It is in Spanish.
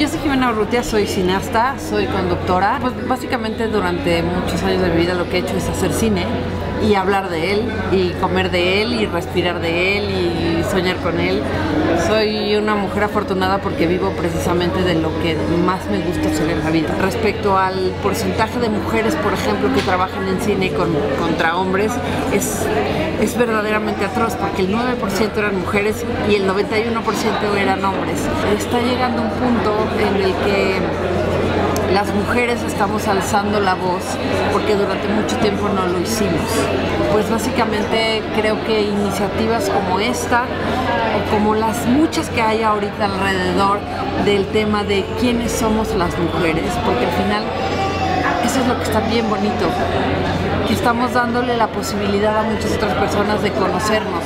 Yo soy Jimena Urrutia, soy cineasta, soy conductora. Pues básicamente durante muchos años de mi vida lo que he hecho es hacer cine y hablar de él y comer de él y respirar de él y soñar con él. Soy una mujer afortunada porque vivo precisamente de lo que más me gusta hacer en la vida. Respecto al porcentaje de mujeres, por ejemplo, que trabajan en cine con, contra hombres, es, es verdaderamente atroz porque el 9% eran mujeres y el 91% eran hombres. Está llegando un punto en el que las mujeres estamos alzando la voz porque durante mucho tiempo no lo hicimos. Pues básicamente creo que iniciativas como esta o como las muchas que hay ahorita alrededor del tema de quiénes somos las mujeres, porque al final eso es lo que está bien bonito, que estamos dándole la posibilidad a muchas otras personas de conocernos